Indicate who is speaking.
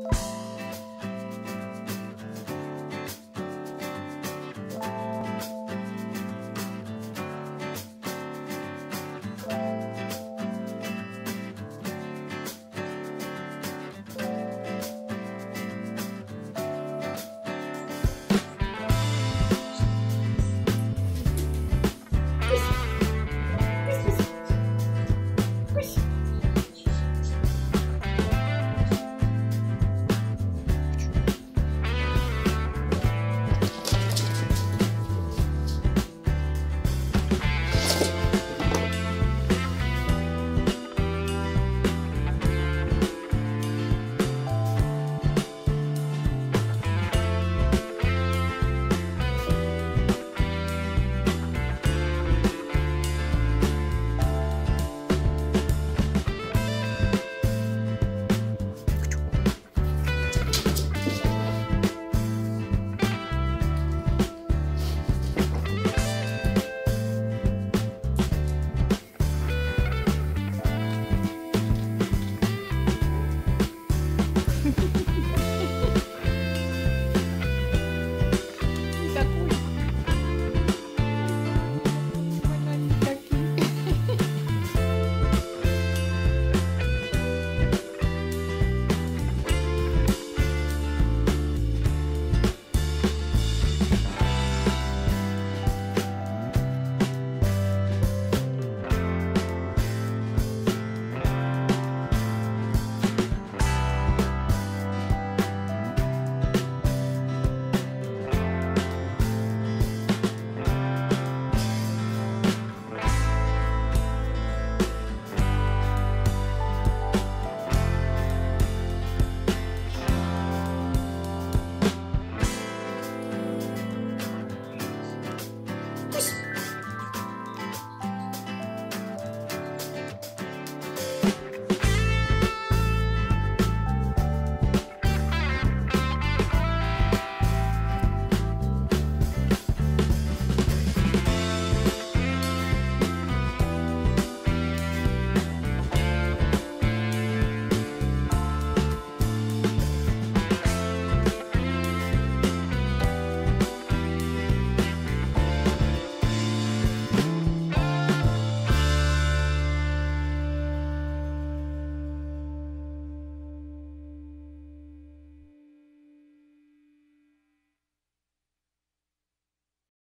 Speaker 1: you